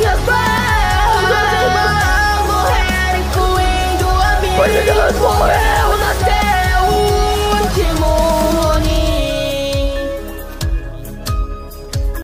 Minhas mãos, minhas mãos morrer? incluindo a minha.